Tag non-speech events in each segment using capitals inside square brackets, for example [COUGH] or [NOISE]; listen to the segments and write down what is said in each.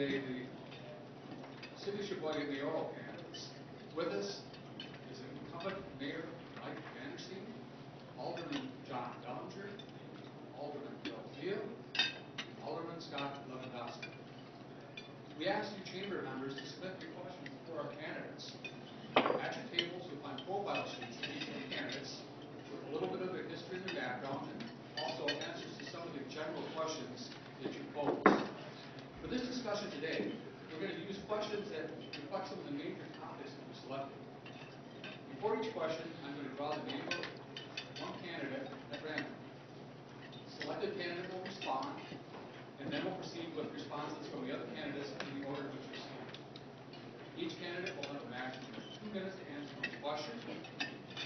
today the City Sheboygan mayoral candidates. With us is incumbent Mayor Mike Vandersteen, Alderman John Bellinger, Alderman Bill Field, and Alderman Scott Lewandowski. We ask you chamber members to submit your questions for our candidates. At your tables, you'll find profile sheets for each of the candidates with a little bit of their history and their background, and also answers to some of the general questions that you pose. For this discussion today, we're going to use questions that reflect some of the major selected. Before each question, I'm going to draw the name of one candidate at random. Selected candidate will respond, and then we'll proceed with responses from the other candidates in the order in which received. Each candidate will have a maximum of two minutes to answer each question,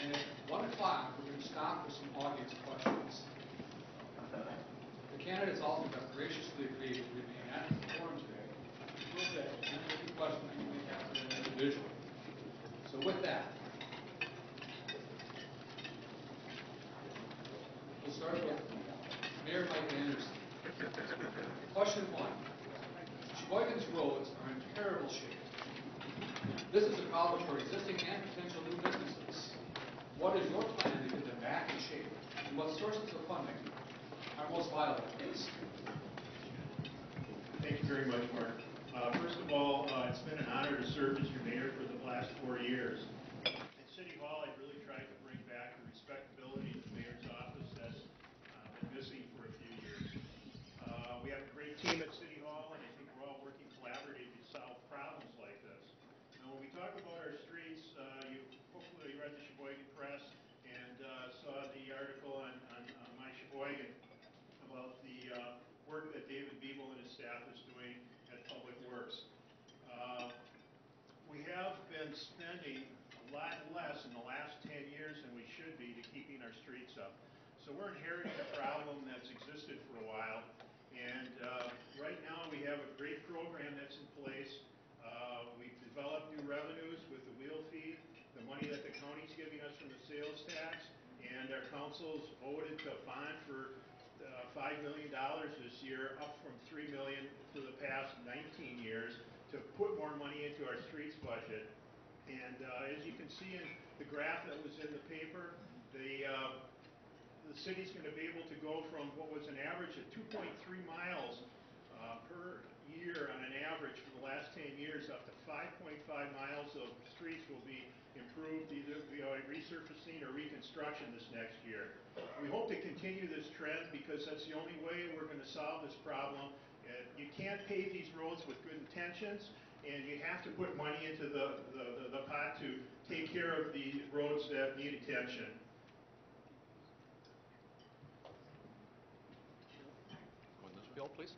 and at one o'clock, we're going to stop for some audience questions. The candidates also have graciously agreed to remain at the forum today, so that any questions you may have for them individually. So with that, we'll start with Mayor Mike Vandersteen. Question one. Sheboygan's roads are in terrible shape. This is a problem for existing and potential new businesses. What is your plan to get them back in shape? And what sources of funding are most viable? Thank you very much, Mark. Uh, First of all, uh, it's been an honor to serve as your mayor for the last four years. At City Hall, I really tried to bring back the respectability of the mayor's office that's uh, been missing for a few years. Uh, We have a great team at City Hall, and I think we're all working collaboratively to solve problems like this. Now, when we talk about our streets, uh, you hopefully read the Sheboygan Press and uh, saw the article on on on My Sheboygan about the uh, work that David Biebel and his staff is doing at Public Works. Uh, We have been spending a lot less in the last 10 years than we should be to keeping our streets up. So we're inheriting a problem that's existed for a while, and uh, right now we have a great program that's in place. Uh, We've developed new revenues with the wheel fee, the money that the county's giving us from the sales tax, and our council's voted to bond for uh, $5 million this year, up from 3 million for the past 19 years, to put more money into our streets budget. And uh, as you can see in the graph that was in the paper, the, uh, the city's going to be able to go from what was an average of 2.3 miles uh, per year on an average for the last 10 years, up to 5.5 miles of streets will be improved either via resurfacing or reconstruction this next year. We hope to continue this trend because that's the only way we're going to solve this problem. Uh, You can't pave these roads with good intentions, and you have to put money into the, the, the- pot to take care of the roads that need attention. This Bill, please.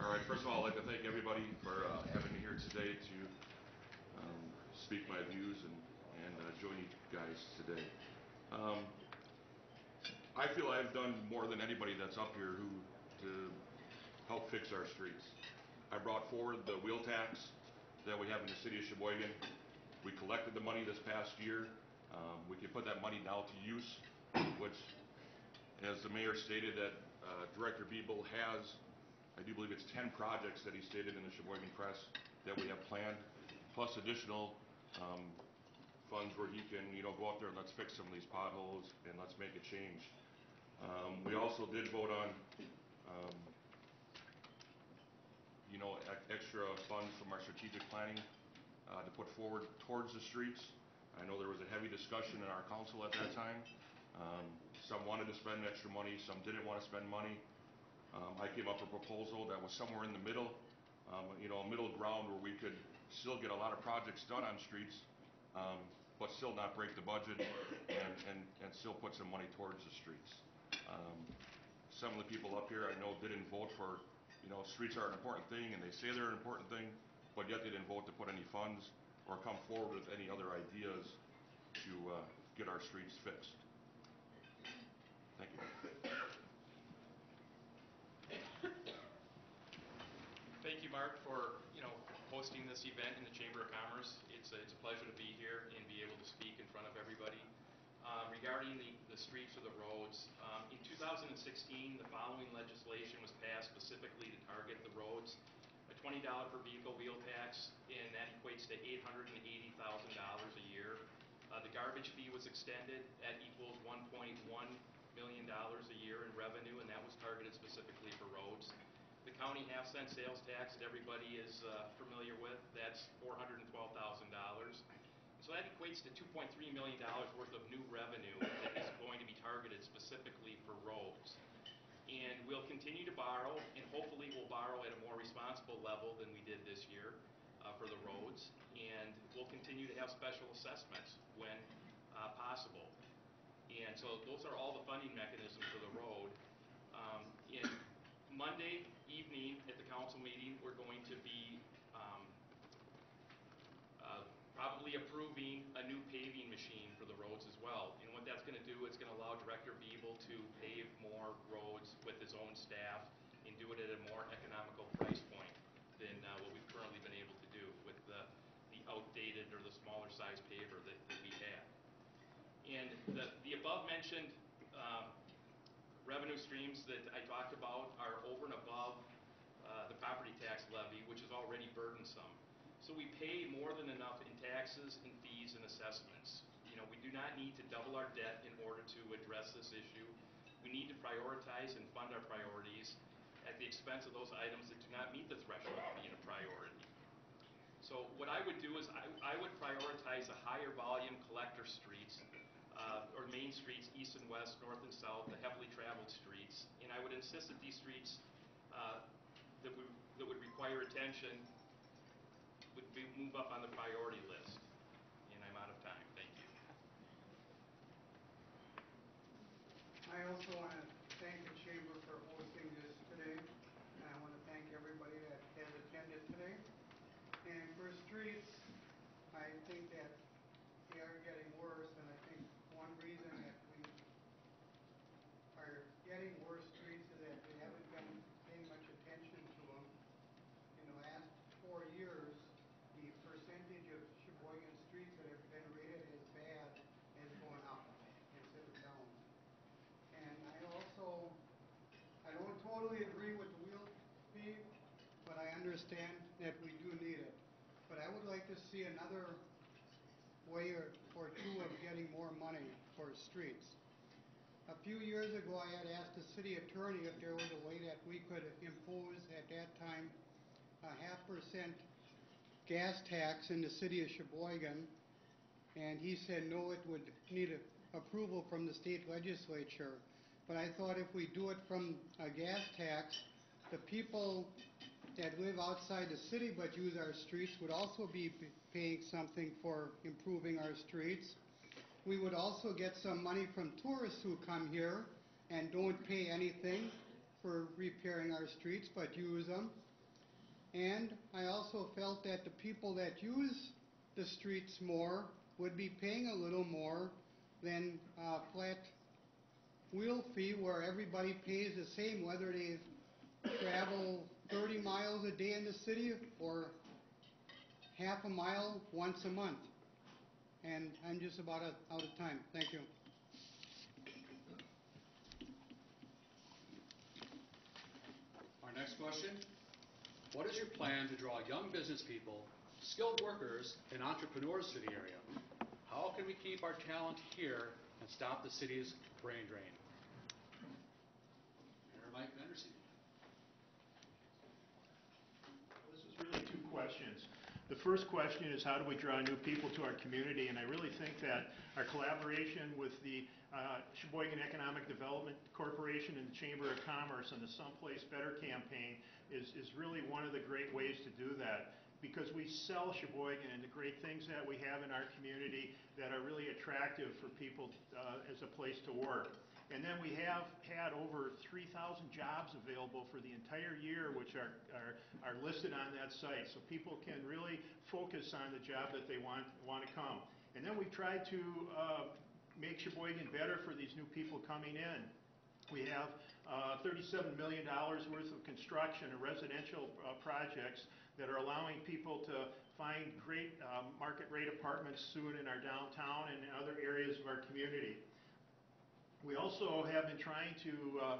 All right, first of all, I'd like to thank everybody for uh, having me here today to um, speak my views and, and uh, join you guys today. Um, I feel I've done more than anybody that's up here who, to help fix our streets. I brought forward the wheel tax that we have in the city of Sheboygan. We collected the money this past year. Um, We can put that money now to use, which as the mayor stated, that uh, Director Biebel has, I do believe it's 10 projects that he stated in the Sheboygan Press that we have planned, plus additional um, funds where he can, you know, go out there and let's fix some of these potholes and let's make a change. Um, We also did vote on, um, you know, ex- extra funds from our strategic planning uh, to put forward towards the streets. I know there was a heavy discussion in our council at that time. Um, Some wanted to spend extra money, some didn't want to spend money. Um, I came up with a proposal that was somewhere in the middle, um, you know, a middle ground where we could still get a lot of projects done on streets, um, but still not break the budget and, and, and still put some money towards the streets. Um, Some of the people up here I know didn't vote for, you know, streets are an important thing and they say they're an important thing, but yet they didn't vote to put any funds or come forward with any other ideas to uh, get our streets fixed. Thank you. Thank you, Mark, for, you know, hosting this event in the Chamber of Commerce. It's a, it's a pleasure to be here and be able to speak in front of everybody. Um, regarding the, the streets or the roads. Um, In 2016, the following legislation was passed specifically to target the roads. A $20 per vehicle wheel tax, and that equates to $880,000 a year. Uh, The garbage fee was extended, that equals $1.1 million a year in revenue, and that was targeted specifically for roads. The county half-cent sales tax that everybody is uh, familiar with, that's $412,000. So that equates to $2.3 million worth of new revenue that is going to be targeted specifically for roads. And we'll continue to borrow, and hopefully we'll borrow at a more responsible level than we did this year uh, for the roads. And we'll continue to have special assessments when uh, possible. And so those are all the funding mechanisms for the road. Um, In Monday evening at the council meeting, we're going to be um, uh, probably approving a new paving machine for the roads as well. And what that's going to do, it's going to allow Director Biebel to pave more roads with his own staff and do it at a more economical price point than uh, what we've currently been able to do with the the outdated or the smaller size paver that that we have. And the, the above-mentioned um, revenue streams that I talked about are over and above uh, the property tax levy, which is already burdensome. So we pay more than enough in taxes and fees and assessments. You know, we do not need to double our debt in order to address this issue. We need to prioritize and fund our priorities at the expense of those items that do not meet the threshold of being a priority. So what I would do is I, I would prioritize the higher volume collector streets, uh, or main streets, east and west, north and south, the heavily traveled streets. And I would insist that these streets, uh, that would, that would require attention would be, move up on the priority list. And I'm out of time, thank you. I also want to thank the chamber for hosting this today, and I want to thank everybody that has attended today. And for streets, I think that they are getting worse, and I think one reason that we are getting worse streets is that we haven't been paying much attention to them. In the last four years, the percentage of Sheboygan streets that have been rated as bad has gone up instead of down. And I also, I don't totally agree with the wheel fee, but I understand that we do need it. But I would like to see another way or, or two of getting more money for streets. A few years ago, I had asked the city attorney if there was a way that we could impose at that time a half percent gas tax in the city of Sheboygan. And he said, no, it would need a- approval from the state legislature. But I thought if we do it from a gas tax, the people that live outside the city but use our streets would also be paying something for improving our streets. We would also get some money from tourists who come here and don't pay anything for repairing our streets but use them. And I also felt that the people that use the streets more would be paying a little more than a flat wheel fee where everybody pays the same whether they travel 30 miles a day in the city or half a mile once a month. And I'm just about out out of time. Thank you. Our next question, what is your plan to draw young business people, skilled workers, and entrepreneurs to the area? How can we keep our talent here and stop the city's brain drain? Mayor Mike Vandersteen. This is really two questions. The first question is how do we draw new people to our community? And I really think that our collaboration with the uh, Sheboygan Economic Development Corporation and the Chamber of Commerce and the Someplace Better campaign is, is really one of the great ways to do that. Because we sell Sheboygan and the great things that we have in our community that are really attractive for people uh, as a place to work. And then we have had over 3,000 jobs available for the entire year, which are, are, are listed on that site. So people can really focus on the job that they want, want to come. And then we've tried to uh, make Sheboygan better for these new people coming in. We have uh, $37 million worth of construction and residential uh, projects that are allowing people to find great um, market rate apartments soon in our downtown and in other areas of our community. We also have been trying to uh,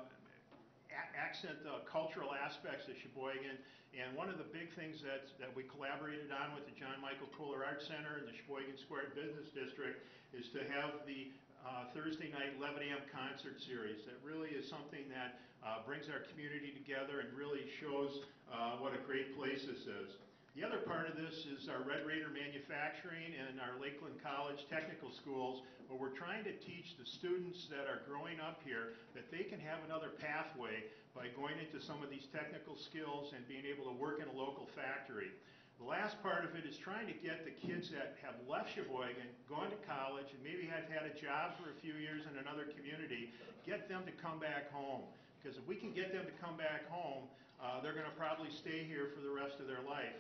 accent the cultural aspects of Sheboygan, and one of the big things that, that we collaborated on with the John Michael Kohler Art Center and the Sheboygan Square Business District is to have the uh, Thursday night Levitt AMP concert series. That really is something that uh, brings our community together and really shows uh, what a great place this is. The other part of this is our Red Raider Manufacturing and our Lakeland College Technical Schools, where we're trying to teach the students that are growing up here that they can have another pathway by going into some of these technical skills and being able to work in a local factory. The last part of it is trying to get the kids that have left Sheboygan, gone to college, and maybe have had a job for a few years in another community, get them to come back home. Because if we can get them to come back home, uh, they're going to probably stay here for the rest of their life.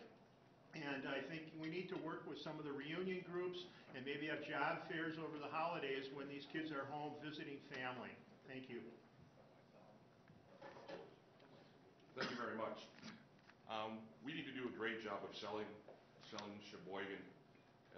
And I think we need to work with some of the reunion groups and maybe have job fairs over the holidays when these kids are home visiting family. Thank you. Thank you very much. Um, we need to do a great job of selling, selling Sheboygan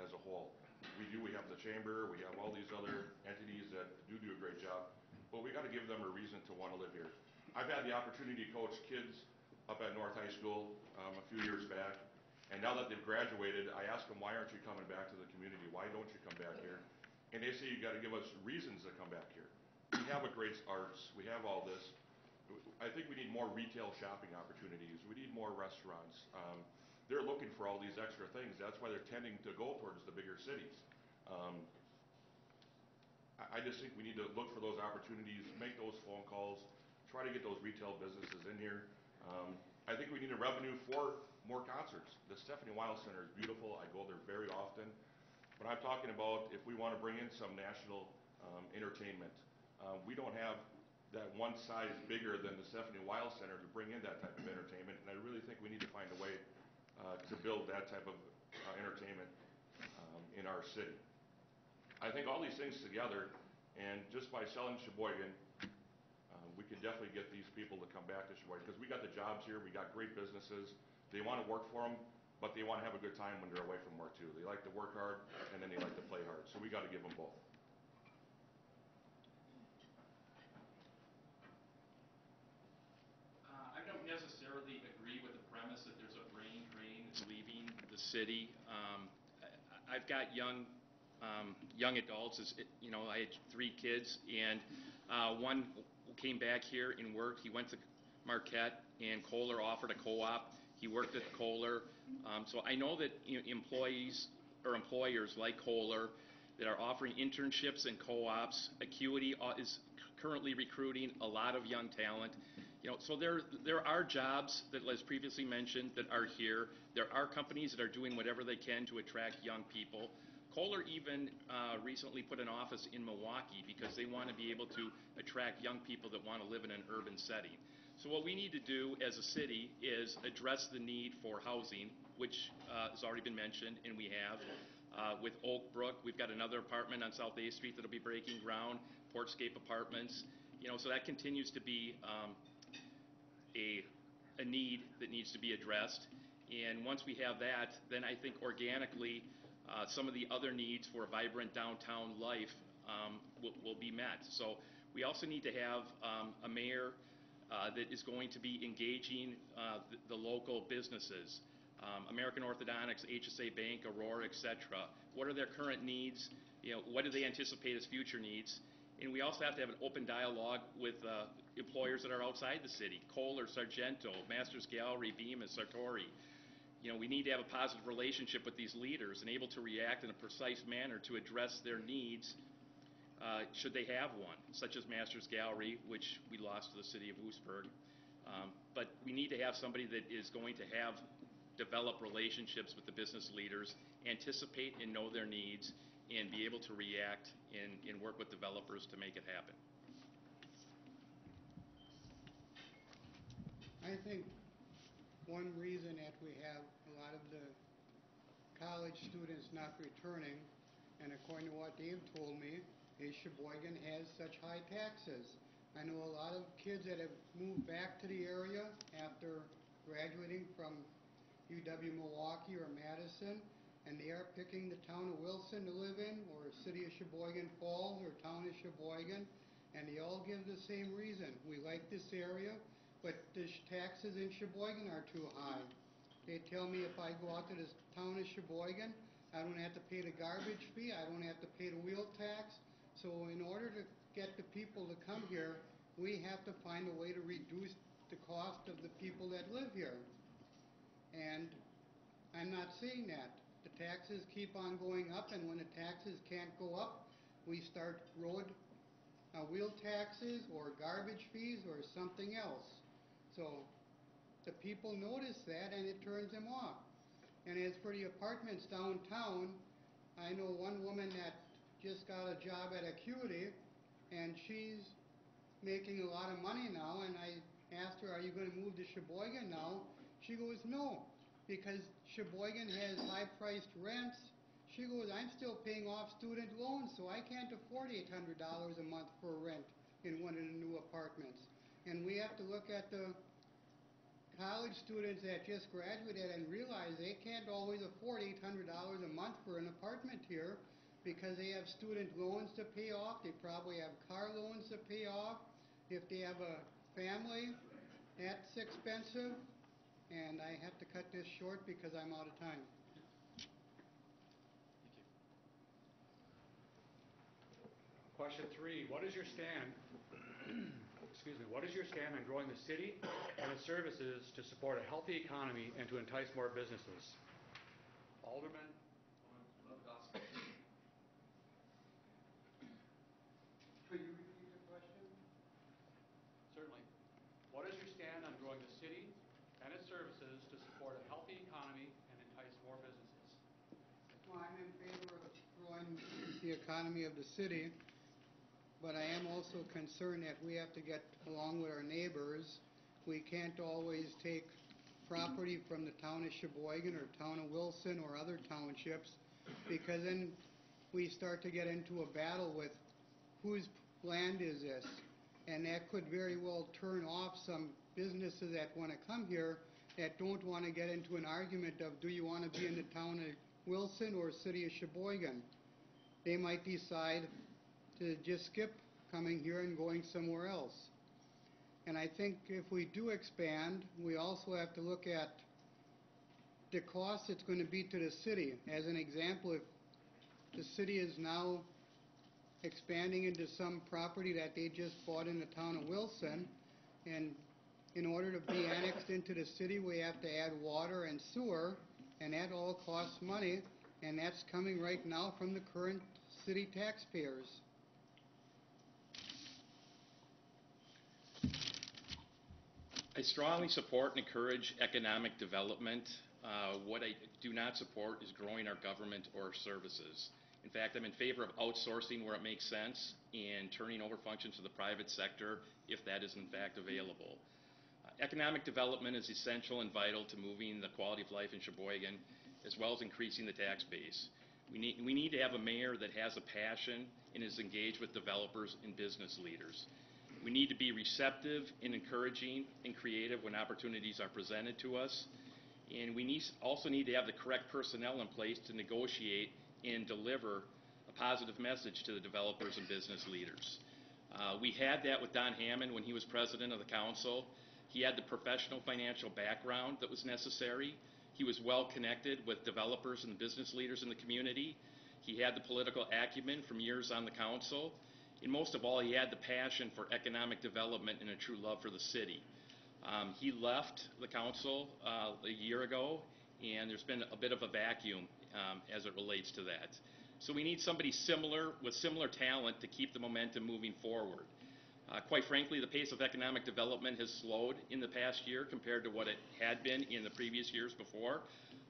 as a whole. We do, we have the chamber, we have all these other entities that do do a great job, but we gotta give them a reason to wanna live here. I've had the opportunity to coach kids up at North High School, um, a few years back, and now that they've graduated, I ask them, why aren't you coming back to the community? Why don't you come back here? And they say, you gotta give us reasons to come back here. We have a great arts, we have all this, I think we need more retail shopping opportunities. We need more restaurants. Um, they're looking for all these extra things. That's why they're tending to go towards the bigger cities. Um, I, just think we need to look for those opportunities, make those phone calls, try to get those retail businesses in here. Um, I think we need a revenue for more concerts. The Stefanie Weill Center is beautiful. I go there very often. But I'm talking about if we want to bring in some national um, entertainment. Uh, we don't have that one size bigger than the Stefanie Weill Center to bring in that type of entertainment, and I really think we need to find a way uh, to build that type of uh, entertainment um, in our city. I think all these things together, and just by selling Sheboygan, uh, we can definitely get these people to come back to Sheboygan, because we got the jobs here, we got great businesses, they want to work for them, but they want to have a good time when they're away from work too. They like to work hard, and then they like to play hard, so we got to give them both. Uh, I don't necessarily agree with the premise that there's a brain drain that's leaving the city. Um, I- I've got young, um, young adults, as, you know, I had three kids, and uh, one came back here and worked. He went to Marquette, and Kohler offered a co-op. He worked at Kohler. Um, So I know that you know, employees or employers like Kohler that are offering internships and co-ops. Acuity uh, is currently recruiting a lot of young talent. You know, so there, there are jobs that, as previously mentioned, that are here. There are companies that are doing whatever they can to attract young people. Kohler even uh, recently put an office in Milwaukee because they want to be able to attract young people that want to live in an urban setting. So what we need to do as a city is address the need for housing, which uh, has already been mentioned, and we have. Uh, with Oak Brook, we've got another apartment on South A Street that'll be breaking ground, Portscape Apartments. You know, so that continues to be um, a, a need that needs to be addressed. And once we have that, then I think organically, uh, some of the other needs for a vibrant downtown life um, will, will be met. So we also need to have um, a mayor uh, that is going to be engaging uh, the, the local businesses, um, American Orthodontics, HSA Bank, Aurora, etc. What are their current needs? You know, what do they anticipate as future needs? And we also have to have an open dialogue with uh, employers that are outside the city, Kohler, Sargento, Masters Gallery, Bemis, Sartori. You know, we need to have a positive relationship with these leaders and able to react in a precise manner to address their needs uh, should they have one, such as Masters Gallery, which we lost to the city of Oostburg. Um, but we need to have somebody that is going to have develop relationships with the business leaders, anticipate and know their needs, and be able to react and, and work with developers to make it happen. I think one reason that we have a lot of the college students not returning, and according to what Dave told me, is Sheboygan has such high taxes. I know a lot of kids that have moved back to the area after graduating from UW Milwaukee or Madison, and they are picking the town of Wilson to live in, or city of Sheboygan Falls, or town of Sheboygan, and they all give the same reason. We like this area, but the taxes in Sheboygan are too high. They tell me if I go out to this town of Sheboygan, I don't have to pay the garbage fee, I don't have to pay the wheel tax. So in order to get the people to come here, we have to find a way to reduce the cost of the people that live here. And I'm not seeing that. The taxes keep on going up, and when the taxes can't go up, we start road, uh, wheel taxes, or garbage fees, or something else. So, the people notice that, and it turns them off. And as for the apartments downtown, I know one woman that just got a job at Acuity, and she's making a lot of money now, and I asked her, are you gonna move to Sheboygan now? She goes, no, because Sheboygan has high-priced rents. She goes, I'm still paying off student loans, so I can't afford eight hundred dollars a month for rent in one of the new apartments. And we have to look at the college students that just graduated and realize they can't always afford eight hundred dollars a month for an apartment here because they have student loans to pay off, they probably have car loans to pay off. If they have a family, that's expensive. And I have to cut this short because I'm out of time. Question three, what is your stand, [CLEARS THROAT] excuse me, what is your stand on growing the city and its services to support a healthy economy and to entice more businesses? Alderman Lewandowski. Could you repeat the question? Certainly. What is your stand on growing the city and its services to support a healthy economy and entice more businesses? Well, I'm in favor of growing the economy of the city, but I am also concerned that we have to get along with our neighbors. We can't always take property from the town of Sheboygan or town of Wilson or other townships, because then we start to get into a battle with whose land is this? And that could very well turn off some businesses that want to come here that don't want to get into an argument of, do you want to be in the town of Wilson or city of Sheboygan? They might decide to just skip coming here and going somewhere else. And I think if we do expand, we also have to look at the cost it's going to be to the city. As an example, if the city is now expanding into some property that they just bought in the town of Wilson, and in order to be annexed into the city, we have to add water and sewer, and that all costs money, and that's coming right now from the current city taxpayers. I strongly support and encourage economic development. Uh, What I do not support is growing our government or services. In fact, I'm in favor of outsourcing where it makes sense and turning over functions to the private sector if that is in fact available. Uh, Economic development is essential and vital to moving the quality of life in Sheboygan, as well as increasing the tax base. We need, we need to have a mayor that has a passion and is engaged with developers and business leaders. We need to be receptive and encouraging and creative when opportunities are presented to us. And we need, also need to have the correct personnel in place to negotiate and deliver a positive message to the developers and business leaders. Uh, we had that with Don Hammond when he was president of the council. He had the professional financial background that was necessary. He was well connected with developers and business leaders in the community. He had the political acumen from years on the council. And most of all, he had the passion for economic development and a true love for the city. Um, he left the council uh, a year ago, and there's been a bit of a vacuum um, as it relates to that. So we need somebody similar with similar talent to keep the momentum moving forward. Uh, quite frankly, the pace of economic development has slowed in the past year compared to what it had been in the previous years before.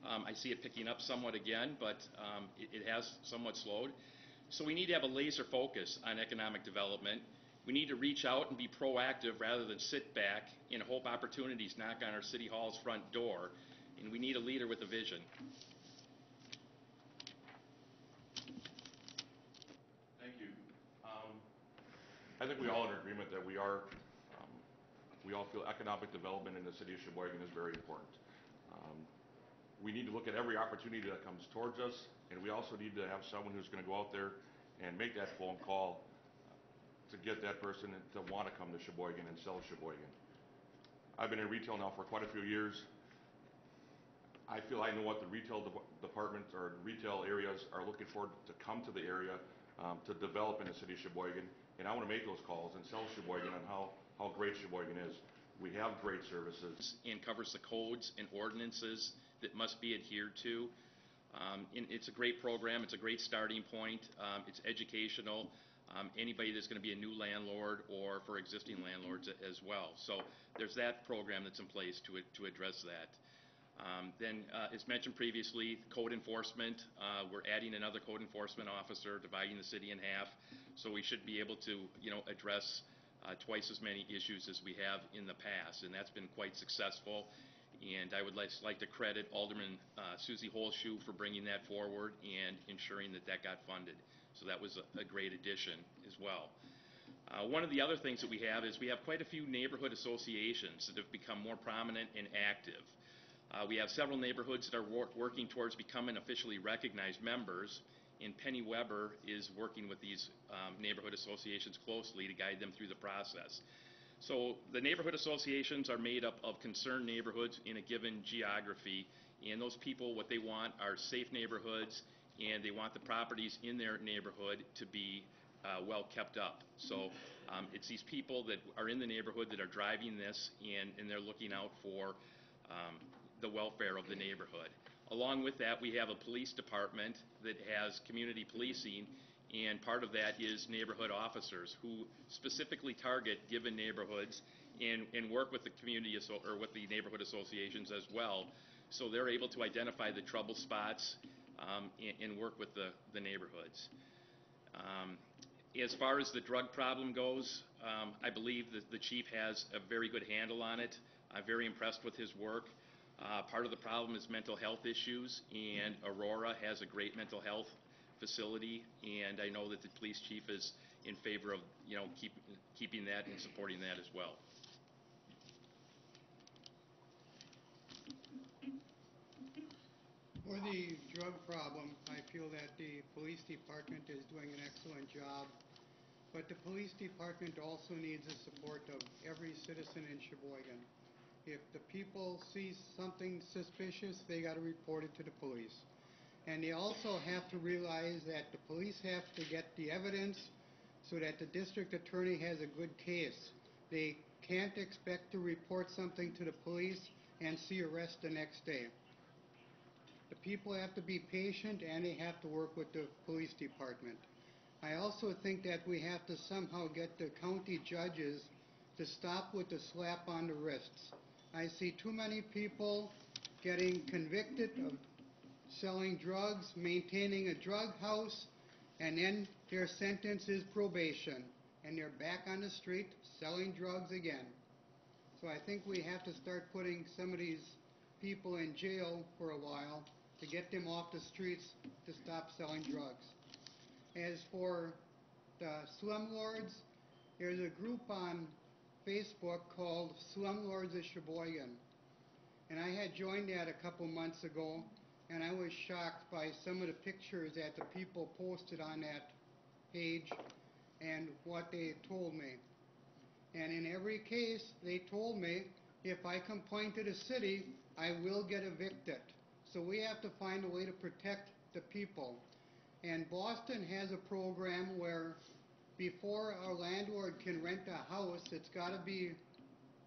Um, I see it picking up somewhat again, but um, it, it has somewhat slowed. So we need to have a laser focus on economic development. We need to reach out and be proactive rather than sit back and hope opportunities knock on our city hall's front door. And we need a leader with a vision. Thank you. Um, I think we all are in agreement that we are, um, we all feel economic development in the city of Sheboygan is very important. Um, we need to look at every opportunity that comes towards us, and we also need to have someone who's gonna go out there and make that phone call to get that person to wanna come to Sheboygan and sell Sheboygan. I've been in retail now for quite a few years. I feel I know what the retail de- department or retail areas are looking for to come to the area, um, to develop in the city of Sheboygan. And I wanna make those calls and sell Sheboygan on how, how great Sheboygan is. We have great services. and covers the codes and ordinances that must be adhered to. Um, it's a great program, it's a great starting point, um, it's educational. Um, anybody that's gonna be a new landlord or for existing landlords as well. So there's that program that's in place to, to address that. Um, Then, uh, as mentioned previously, code enforcement, uh, we're adding another code enforcement officer, dividing the city in half. So we should be able to, you know, address uh, twice as many issues as we have in the past, and that's been quite successful. And I would like to credit Alderman uh, Susie Holshoe for bringing that forward and ensuring that that got funded. So that was a- a great addition as well. Uh, One of the other things that we have is we have quite a few neighborhood associations that have become more prominent and active. Uh, We have several neighborhoods that are wor- working towards becoming officially recognized members, and Penny Weber is working with these um, neighborhood associations closely to guide them through the process. So the neighborhood associations are made up of concerned neighborhoods in a given geography, and those people, what they want are safe neighborhoods, and they want the properties in their neighborhood to be uh, well kept up. So um, it's these people that are in the neighborhood that are driving this, and, and they're looking out for um, the welfare of the neighborhood. Along with that, we have a police department that has community policing, and part of that is neighborhood officers who specifically target given neighborhoods and, and work with the community or with the neighborhood associations as well. So they're able to identify the trouble spots um, and, and work with the, the neighborhoods. Um, As far as the drug problem goes, um, I believe that the chief has a very good handle on it. I'm very impressed with his work. Uh, Part of the problem is mental health issues, and Aurora has a great mental health facility, and I know that the police chief is in favor of, you know, keep, keeping that and supporting that as well. For the drug problem, I feel that the police department is doing an excellent job, but the police department also needs the support of every citizen in Sheboygan. If the people see something suspicious, they gotta report it to the police. And they also have to realize that the police have to get the evidence so that the district attorney has a good case. They can't expect to report something to the police and see arrest the next day. The people have to be patient and they have to work with the police department. I also think that we have to somehow get the county judges to stop with the slap on the wrists. I see too many people getting convicted of selling drugs, maintaining a drug house, and then their sentence is probation, and they're back on the street selling drugs again. So I think we have to start putting some of these people in jail for a while to get them off the streets to stop selling drugs. As for the slumlords, there's a group on Facebook called Slumlords of Sheboygan. And I had joined that a couple months ago, and I was shocked by some of the pictures that the people posted on that page and what they told me. And in every case, they told me if I complain to the city, I will get evicted. So we have to find a way to protect the people. And Boston has a program where before a landlord can rent a house, it's got to be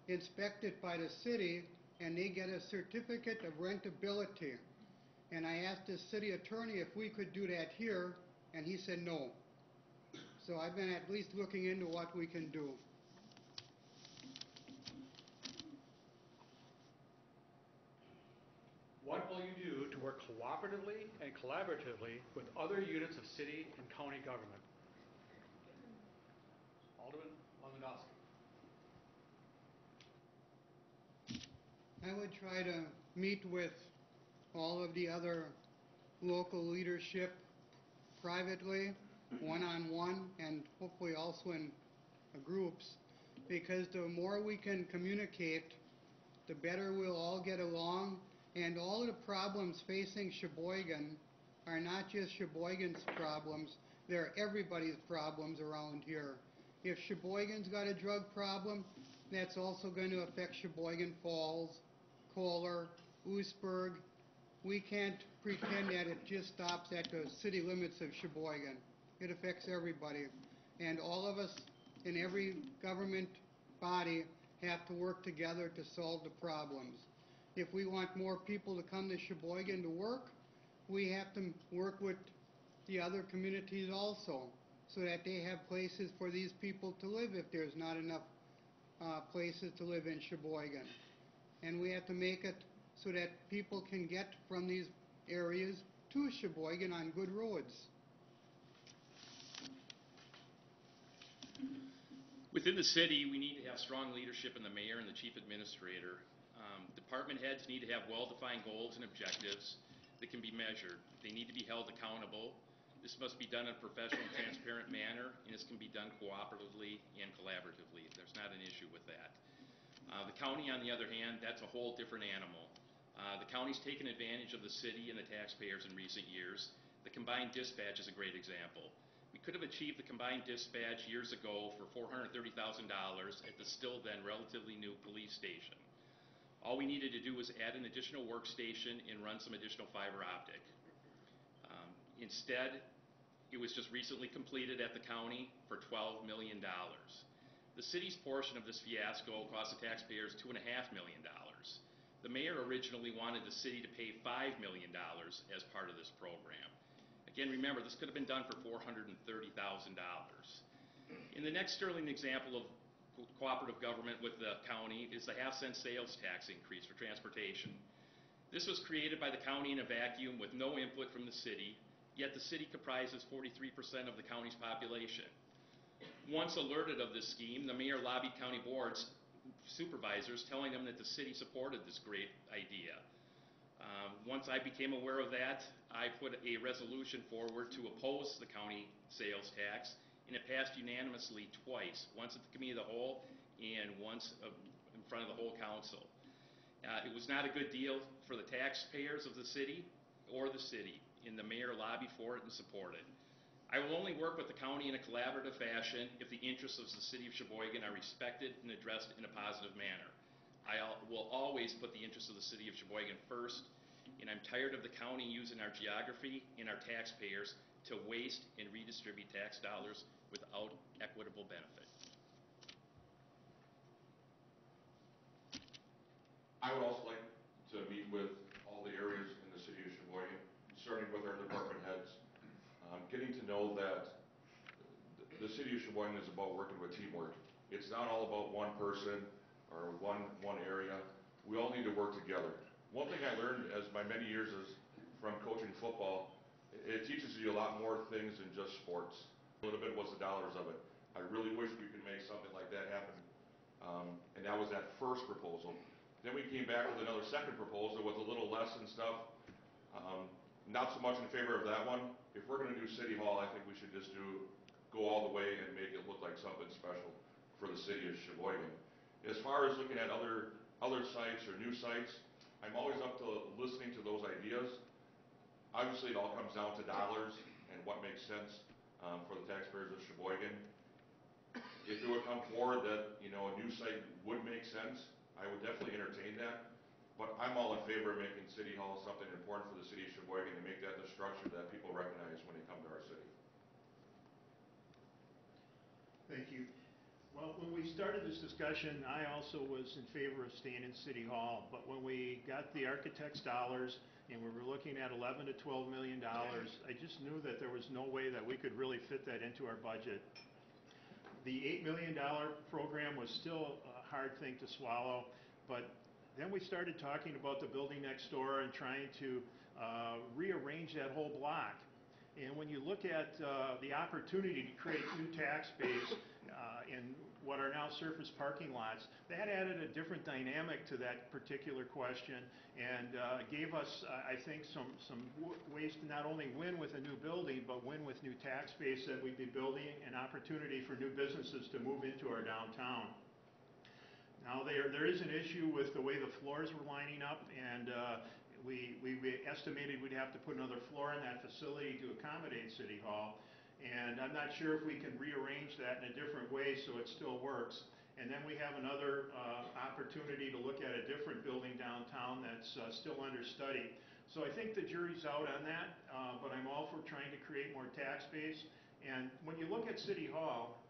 inspected by the city and they get a certificate of rentability. And I asked the city attorney if we could do that here, and he said no. So I've been at least looking into what we can do. What will you do to work cooperatively and collaboratively with other units of city and county government? Alderman Lewandowski. I would try to meet with all of the other local leadership privately, one-on-one, and hopefully also in groups, because the more we can communicate, the better we'll all get along, And all the problems facing Sheboygan are not just Sheboygan's problems, they're everybody's problems around here. If Sheboygan's got a drug problem, that's also going to affect Sheboygan Falls, Kohler, Oostburg. We can't pretend that it just stops at the city limits of Sheboygan. It affects everybody. And all of us in every government body have to work together to solve the problems. If we want more people to come to Sheboygan to work, we have to work with the other communities also, so that they have places for these people to live if there's not enough uh, places to live in Sheboygan. And we have to make it so that people can get from these areas to Sheboygan on good roads. Within the city, we need to have strong leadership in the mayor and the chief administrator. Um, Department heads need to have well-defined goals and objectives that can be measured. They need to be held accountable. This must be done in a professional and transparent manner, and this can be done cooperatively and collaboratively. There's not an issue with that. Uh, The county, on the other hand, that's a whole different animal. Uh, The county's taken advantage of the city and the taxpayers in recent years. The combined dispatch is a great example. We could have achieved the combined dispatch years ago for $430,000 at the still then relatively new police station. All we needed to do was add an additional workstation and run some additional fiber optic. Um, Instead, it was just recently completed at the county for $12 million. The city's portion of this fiasco cost the taxpayers $2.5 million. The mayor originally wanted the city to pay $5 million as part of this program. Again, remember, this could have been done for $430,000. In the next sterling example of co- cooperative government with the county is the half cent sales tax increase for transportation. This was created by the county in a vacuum with no input from the city, yet the city comprises 43% of the county's population. Once alerted of this scheme, the mayor lobbied county boards supervisors telling them that the city supported this great idea. Um, Once I became aware of that, I put a resolution forward to oppose the county sales tax, and it passed unanimously twice, once at the committee of the whole and once uh, in front of the whole council. Uh, It was not a good deal for the taxpayers of the city or the city, and the mayor lobbied for it and supported it. I will only work with the county in a collaborative fashion if the interests of the city of Sheboygan are respected and addressed in a positive manner. I will always put the interests of the city of Sheboygan first, and I'm tired of the county using our geography and our taxpayers to waste and redistribute tax dollars without equitable benefit. I would also like to meet with all the areas in the city of Sheboygan, starting with our department heads. Um, getting to know that the city of Sheboygan is about working with teamwork. It's not all about one person or one, one area. We all need to work together. One thing I learned as my many years is from coaching football, it teaches you a lot more things than just sports. A little bit was the dollars of it. I really wish we could make something like that happen. Um, and that was that first proposal. Then we came back with another second proposal with a little less and stuff. Um, not so much in favor of that one. If we're gonna City Hall, I think we should just do, go all the way and make it look like something special for the city of Sheboygan. As far as looking at other, other sites or new sites, I'm always up to listening to those ideas. Obviously, it all comes down to dollars and what makes sense, um, for the taxpayers of Sheboygan. If it would come forward that, you know, a new site would make sense, I would definitely entertain that. But I'm all in favor of making City Hall something important for the city of Sheboygan and make that the structure that people recognize when they come to our city. Thank you. Well, when we started this discussion, I also was in favor of staying in City Hall, but when we got the architect's dollars and we were looking at 11 to 12 million dollars, I just knew that there was no way that we could really fit that into our budget. The $8 million program was still a hard thing to swallow, but then we started talking about the building next door and trying to uh, rearrange that whole block. And when you look at uh, the opportunity to create new tax base uh, in what are now surface parking lots, that added a different dynamic to that particular question and uh, gave us, uh, I think, some, some ways to not only win with a new building, but win with new tax base that we'd be building, an opportunity for new businesses to move into our downtown. Now, there, there is an issue with the way the floors were lining up, and uh, we, we we estimated we'd have to put another floor in that facility to accommodate City Hall. And I'm not sure if we can rearrange that in a different way so it still works. And then we have another uh, opportunity to look at a different building downtown that's uh, still under study. So I think the jury's out on that, uh, but I'm all for trying to create more tax base. And when you look at City Hall,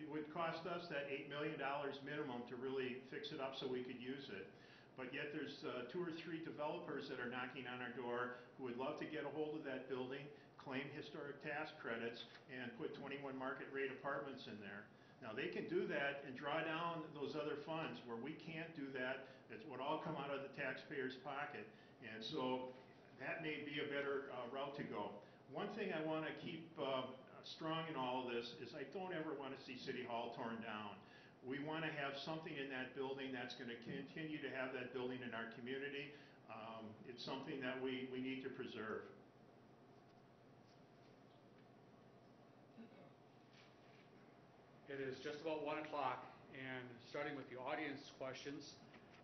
it would cost us that $8 million minimum to really fix it up so we could use it. But yet there's uh, two or three developers that are knocking on our door who would love to get a hold of that building, claim historic tax credits, and put 21 market rate apartments in there. Now, they can do that and draw down those other funds where we can't do that. It would all come out of the taxpayer's pocket. And so that may be a better uh, route to go. One thing I want to keep uh, strong in all of this is I don't ever want to see City Hall torn down. We want to have something in that building that's going to continue to have that building in our community. Um, It's something that we, we need to preserve. It is just about 1 o'clock, and starting with the audience questions,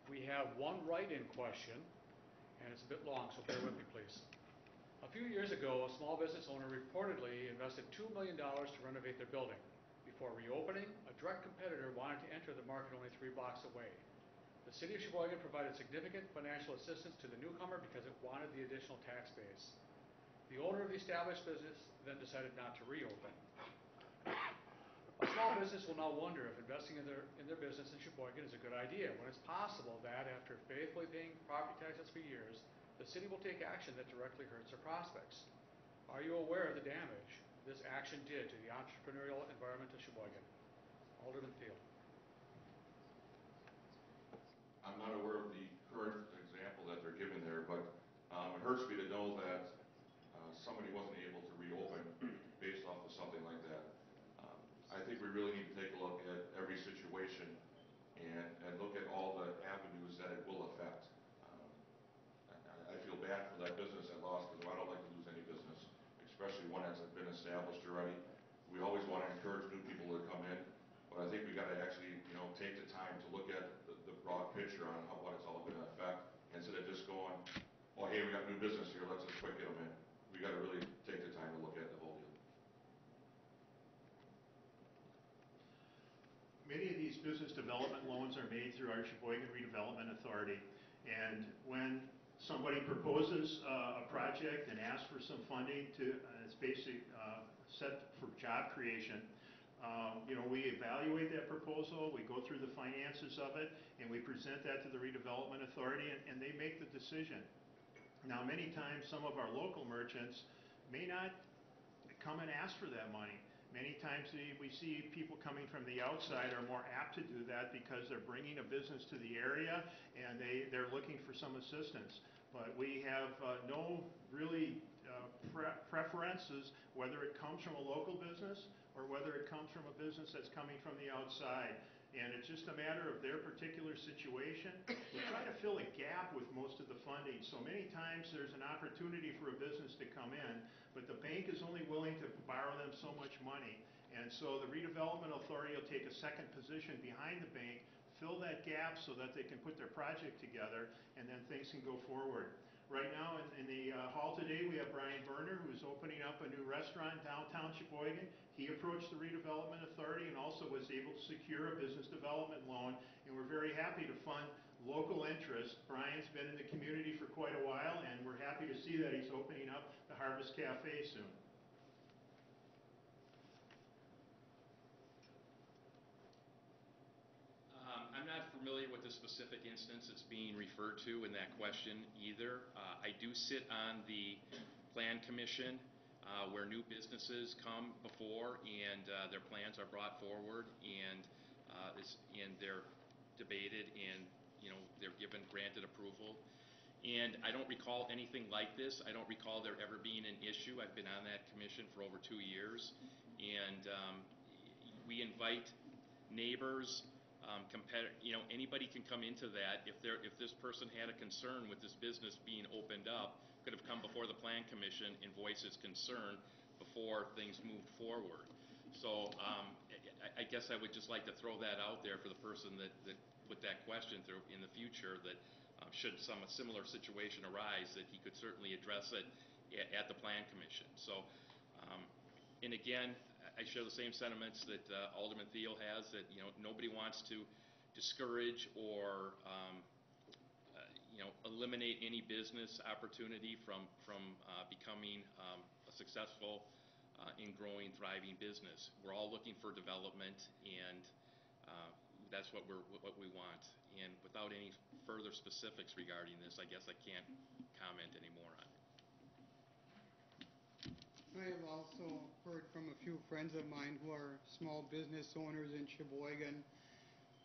we have one write-in question, and it's a bit long, so bear with me, please. A few years ago, a small business owner reportedly invested $2 million to renovate their building. Before reopening, a direct competitor wanted to enter the market only three blocks away. The city of Sheboygan provided significant financial assistance to the newcomer because it wanted the additional tax base. The owner of the established business then decided not to reopen. A small business will now wonder if investing in their, in their business in Sheboygan is a good idea, when it's possible that, after faithfully paying property taxes for years, the city will take action that directly hurts their prospects. Are you aware of the damage this action did to the entrepreneurial environment of Sheboygan? Alderman Thiel. I'm not aware of the current example that they're giving there, but um, it hurts me to know that uh, somebody wasn't able to reopen based off of something like that. Um, I think we really need to take a look at every situation and, and look at all the avenues that it will affect. Um, I, I feel bad for that business that lost, because I don't like to lose any business, especially one that's been established already. We always want to encourage new people to come in, but I think we got to actually, you know, take the time to look at the, the broad picture on how, what it's all going to affect, instead of just going, oh, hey, we got new business here, let's just quick get them in. We got to really take the time to look at the whole deal. Many of these business development loans are made through our Sheboygan Redevelopment Authority. And when somebody proposes uh, a project and asks for some funding to, uh, it's basic, uh, set for job creation, um, you know, we evaluate that proposal, we go through the finances of it, and we present that to the redevelopment authority, and, and they make the decision. Now, many times, some of our local merchants may not come and ask for that money. Many times we, see people coming from the outside are more apt to do that because they're bringing a business to the area and they, they're looking for some assistance. But we have uh, no really uh, pre- preferences whether it comes from a local business or whether it comes from a business that's coming from the outside. And it's just a matter of their particular situation. We try to fill a gap with most of the funding. So many times there's an opportunity for a business to come in, but the bank is only willing to borrow them so much money. And so the redevelopment authority will take a second position behind the bank, fill that gap so that they can put their project together, and then things can go forward. Right now in, in the uh, hall today, we have Brian Berner, who's opening up a new restaurant downtown Sheboygan. He approached the redevelopment authority and also was able to secure a business development loan, and we're very happy to fund local interest. Brian's been in the community for quite a while, and we're happy to see that he's opening up the Harvest Cafe soon. Um, I'm not familiar with the specific instance that's being referred to in that question either. Uh, I do sit on the Plan Commission uh, where new businesses come before and uh, their plans are brought forward and uh, and they're debated and, you know, they're given granted approval. And I don't recall anything like this. I don't recall there ever being an issue. I've been on that commission for over two years. And um, we invite neighbors, um, competi- you know, anybody can come into that. If there, if this person had a concern with this business being opened up, could have come before the plan commission and voiced his concern before things moved forward. So um, I, I guess I would just like to throw that out there for the person that, that put that question through in the future that uh, should some similar situation arise, that he could certainly address it a- at the Plan Commission. So, um, and again, I share the same sentiments that uh, Alderman Thiel has, that, you know, nobody wants to discourage or, um, uh, you know, eliminate any business opportunity from, from uh, becoming um, a successful uh, and growing, thriving business. We're all looking for development, and uh, that's what we're, what we want. And without any further specifics regarding this, I guess I can't comment anymore on. I have also heard from a few friends of mine who are small business owners in Sheboygan,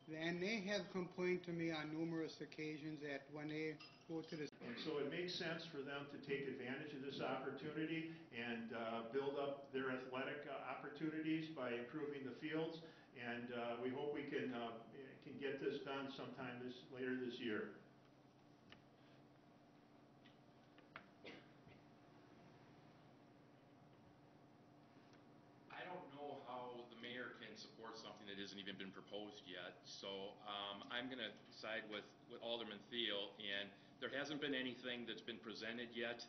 and they have complained to me on numerous occasions that when they go to the so it makes sense for them to take advantage of this opportunity and uh, build up their athletic uh, opportunities by improving the fields. And uh, we hope we can, uh, can get this done sometime this, later this year. I don't know how the mayor can support something that hasn't even been proposed yet, so um, I'm going to side with with Alderman Thiel, and there hasn't been anything that's been presented yet,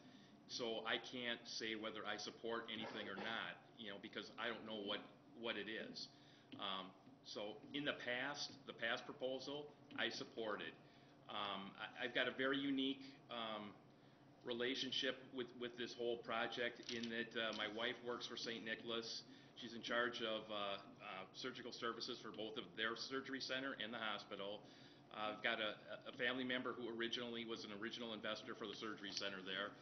so I can't say whether I support anything or not, you know, because I don't know what, what it is. Um, So in the past, the past proposal, I supported. Um, I- I've got a very unique um, relationship with, with this whole project in that uh, my wife works for St. Nicholas. She's in charge of uh, surgical services for both of their surgery center and the hospital. Uh, I've got a, a family member who originally was an original investor for the surgery center there.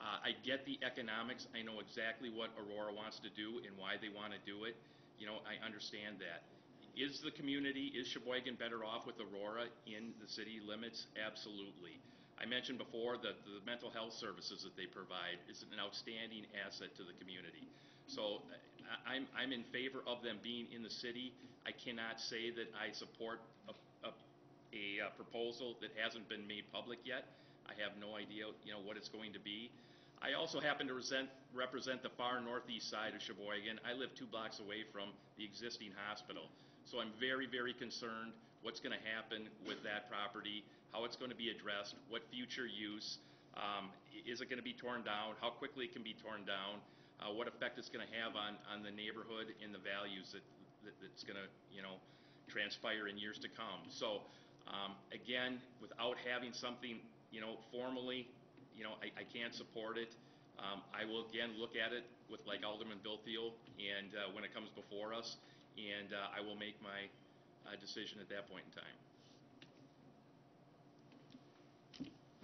Uh, I get the economics. I know exactly what Aurora wants to do and why they want to do it. You know, I understand that. Is the community, is Sheboygan better off with Aurora in the city limits? Absolutely. I mentioned before that the mental health services that they provide is an outstanding asset to the community. So I'm, I'm in favor of them being in the city. I cannot say that I support a, a, a uh, proposal that hasn't been made public yet. I have no idea, you know, what it's going to be. I also happen to resent, represent the far northeast side of Sheboygan. I live two blocks away from the existing hospital. So I'm very, very concerned what's going to happen with that property, how it's going to be addressed, what future use, um, is it going to be torn down, how quickly it can be torn down, uh, what effect it's going to have on, on the neighborhood and the values that, that that's going to, you know, transpire in years to come. So, um, again, without having something, you know, formally, you know, I, I can't support it. Um, I will again look at it with like Alderman Bill Thiel, and uh, when it comes before us, and uh, I will make my uh, decision at that point in time.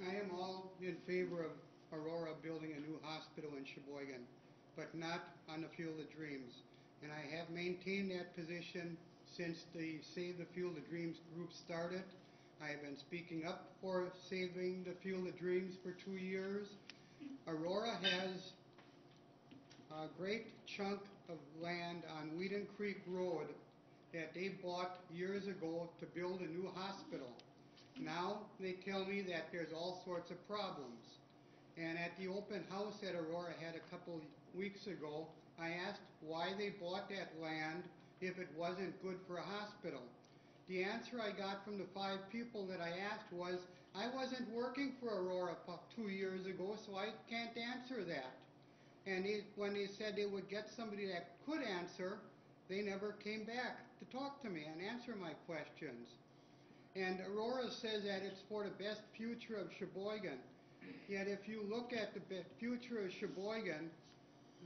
I am all in favor of Aurora building a new hospital in Sheboygan, but not on the Field of Dreams. And I have maintained that position since the Save the Field of Dreams group started. I have been speaking up for saving the Field of Dreams for two years. Aurora has a great chunk of land on Weeden Creek Road that they bought years ago to build a new hospital. Now, they tell me that there's all sorts of problems. And at the open house that Aurora had a couple weeks ago, I asked why they bought that land if it wasn't good for a hospital. The answer I got from the five people that I asked was, I wasn't working for Aurora two years ago, so I can't answer that. And they, when they said they would get somebody that could answer, they never came back to talk to me and answer my questions. And Aurora says that it's for the best future of Sheboygan. Yet if you look at the future of Sheboygan,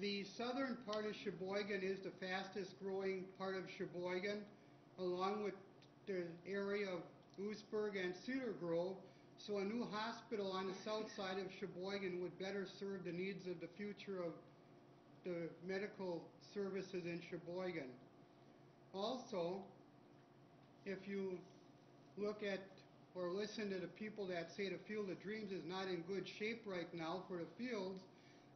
the southern part of Sheboygan is the fastest growing part of Sheboygan, along with the area of Oostburg and Cedar Grove. So a new hospital on the south side of Sheboygan would better serve the needs of the future of the medical services in Sheboygan. Also, if you look at or listen to the people that say the Field of Dreams is not in good shape right now for the fields,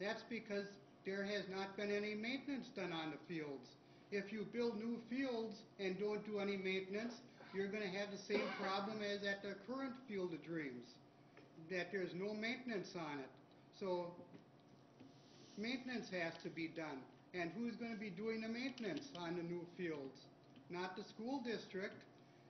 that's because there has not been any maintenance done on the fields. If you build new fields and don't do any maintenance, you're going to have the same problem as at the current Field of Dreams, that there's no maintenance on it. So maintenance has to be done. And who's going to be doing the maintenance on the new fields? Not the school district.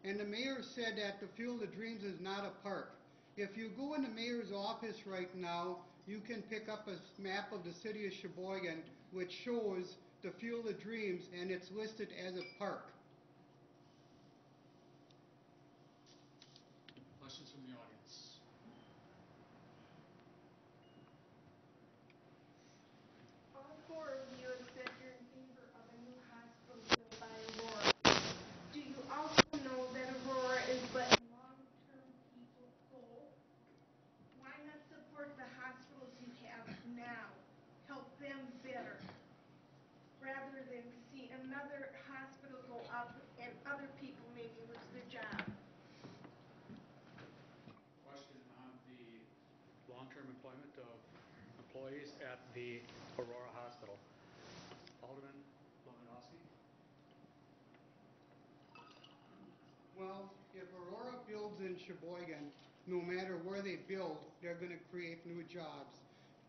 And the mayor said that the Field of Dreams is not a park. If you go in the mayor's office right now, you can pick up a map of the city of Sheboygan which shows the Field of Dreams and it's listed as a park. Questions from the audience? All four of you have said you're in favor of a new hospital built by Aurora. Do you also know that Aurora is but a long-term people goal? Why not support the hospitals you have now? Help them better, rather than see another hospital go up and other people maybe lose their job. Question on the, Long-term employment of employees at the Aurora Hospital. Alderman Loganowski? Well, if Aurora builds in Sheboygan, no matter where they build, they're gonna create new jobs.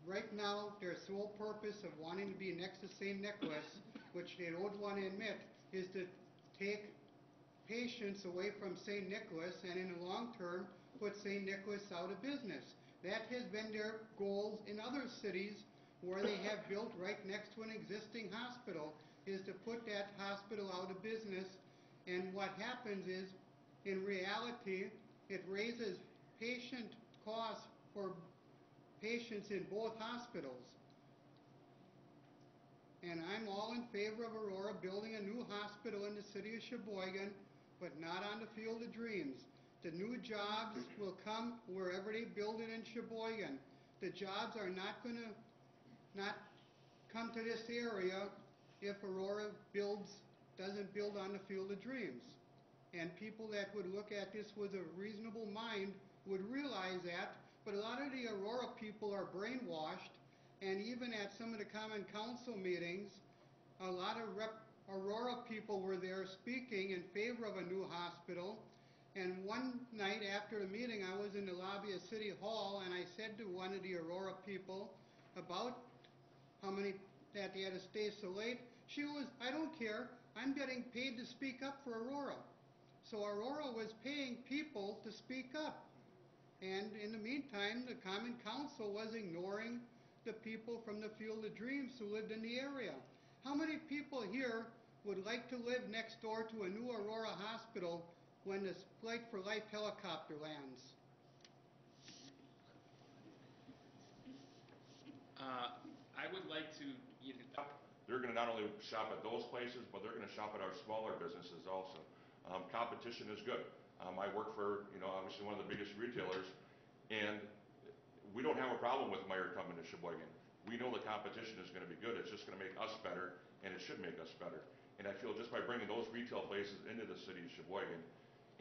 Right now, their sole purpose of wanting to be next to St. Nicholas, which they don't wanna admit, is to take patients away from St. Nicholas and in the long term, put St. Nicholas out of business. That has been their goals in other cities where they have built right next to an existing hospital, is to put that hospital out of business. And what happens is, in reality, it raises patient costs for patients in both hospitals. And I'm all in favor of Aurora building a new hospital in the city of Sheboygan, but not on the Field of Dreams. The new jobs will come wherever they build it in Sheboygan. The jobs are not gonna, not come to this area if Aurora builds, doesn't build on the Field of Dreams. And people that would look at this with a reasonable mind would realize that, but a lot of the Aurora people are brainwashed, and even at some of the common council meetings, a lot of Aurora people were there speaking in favor of a new hospital. And one night after the meeting, I was in the lobby of City Hall, and I said to one of the Aurora people about how many that they had to stay so late. She was, I don't care, I'm getting paid to speak up for Aurora. So Aurora was paying people to speak up. And in the meantime, the Common Council was ignoring the people from the Field of Dreams who lived in the area. How many people here would like to live next door to a new Aurora hospital when this Flight for Life helicopter lands? Uh, I would like to, you know, They're gonna not only shop at those places, but they're gonna shop at our smaller businesses also. Um, competition is good. Um, I work for, you know, obviously one of the biggest retailers, and we don't have a problem with Meijer coming to Sheboygan. We know the competition is gonna be good, it's just gonna make us better, and it should make us better. And I feel just by bringing those retail places into the city of Sheboygan,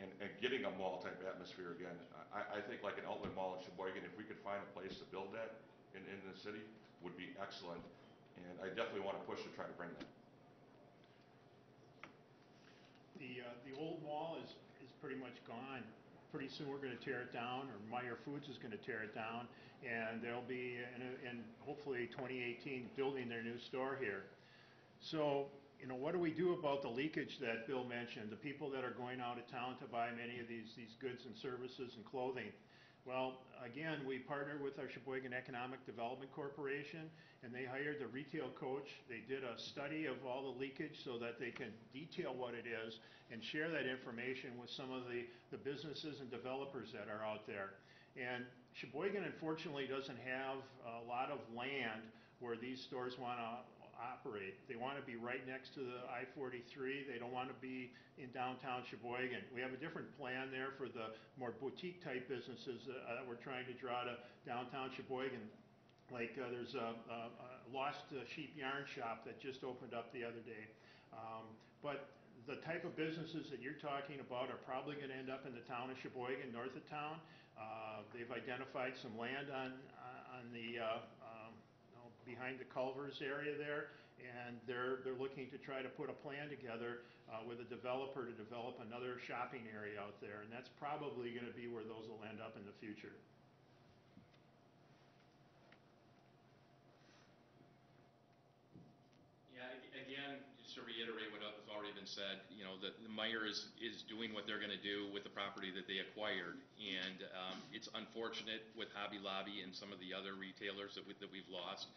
and, and getting a mall-type atmosphere again, I, I think like an outlet mall in Sheboygan, if we could find a place to build that in, in the city, would be excellent. And I definitely wanna push to try to bring that. The, uh, the old mall is pretty much gone. Pretty soon, we're gonna tear it down, or Meijer Foods is gonna tear it down, and they'll be, in, a- in hopefully 2018, building their new store here. So, you know, what do we do about the leakage that Bill mentioned, the people that are going out of town to buy many of these, these goods and services and clothing? Well, again, we partnered with our Sheboygan Economic Development Corporation, and they hired the retail coach. They did a study of all the leakage so that they can detail what it is and share that information with some of the, the businesses and developers that are out there. And Sheboygan unfortunately doesn't have a lot of land where these stores want to operate. They want to be right next to the I-43. They don't want to be in downtown Sheboygan. We have a different plan there for the more boutique-type businesses uh, that we're trying to draw to downtown Sheboygan. Like, uh, there's a, a, a Lost uh, Sheep Yarn Shop that just opened up the other day. Um, But the type of businesses that you're talking about are probably going to end up in the town of Sheboygan, north of town. Uh, They've identified some land on, on the, uh, behind the Culvers area there, and they're, they're looking to try to put a plan together uh, with a developer to develop another shopping area out there, and that's probably going to be where those will end up in the future. yeah, again, just just to reiterate been said, you know, the the Meijer is, is doing what they're going to do with the property that they acquired. And um, it's unfortunate with Hobby Lobby and some of the other retailers that we, that we've lost.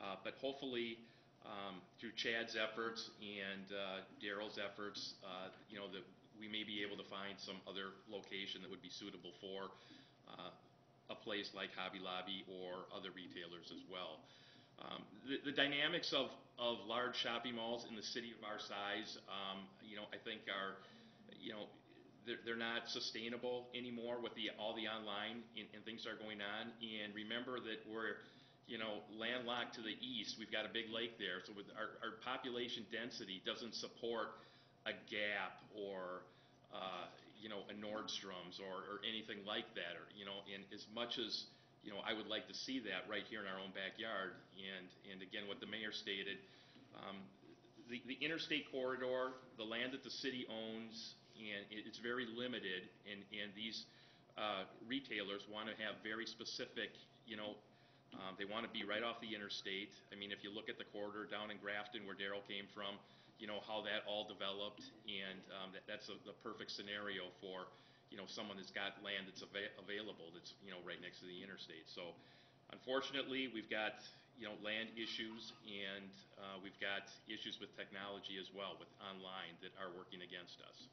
Uh, But hopefully, um, through Chad's efforts and uh, Daryl's efforts, uh, you know, that we may be able to find some other location that would be suitable for uh, a place like Hobby Lobby or other retailers as well. Um, the, the dynamics of, of large shopping malls in the city of our size, um, you know, I think are, you know, they're, they're not sustainable anymore with the, all the online and, and things are going on. And remember that we're, you know, landlocked to the east. We've got a big lake there. So with our, our population density doesn't support a Gap or, uh, you know, a Nordstrom's or, or anything like that. Or, you know, and as much as, you know, I would like to see that right here in our own backyard. And, and again, what the mayor stated, um, the, the interstate corridor, the land that the city owns, and it, it's very limited, and, and these uh, retailers want to have very specific, you know, um, they want to be right off the interstate. I mean, if you look at the corridor down in Grafton where Daryl came from, you know, how that all developed, and um, that, that's a, the perfect scenario for, you know, someone that's got land that's ava- available that's, you know, right next to the interstate. So unfortunately, we've got, you know, land issues, and uh, we've got issues with technology as well, with online, that are working against us.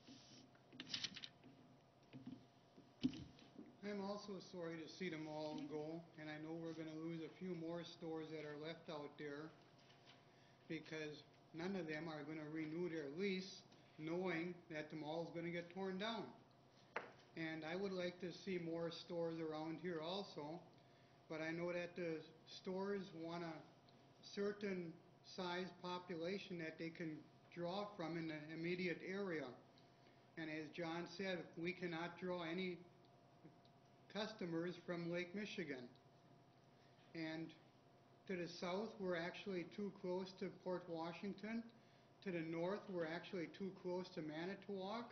I'm also sorry to see them all go, and I know we're gonna lose a few more stores that are left out there because none of them are gonna renew their lease knowing that the mall is gonna get torn down. And I would like to see more stores around here also, but I know that the stores want a certain size population that they can draw from in the immediate area. And as John said, we cannot draw any customers from Lake Michigan. And to the south, we're actually too close to Port Washington. To the north, we're actually too close to Manitowoc.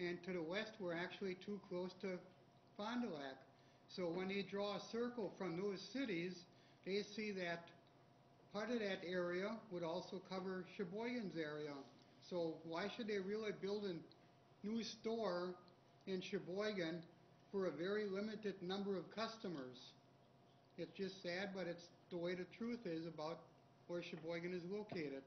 And to the west, we're actually too close to Fond du Lac. So when they draw a circle from those cities, they see that part of that area would also cover Sheboygan's area. So why should they really build a new store in Sheboygan for a very limited number of customers? It's just sad, but it's the way the truth is about where Sheboygan is located.